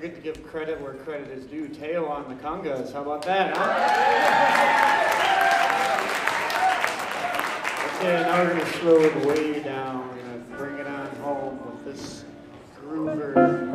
forget to give credit where credit is due. Teo on the congas. How about that, huh? Okay, now we're going to slow it way down. We're going to bring it on home with this groover.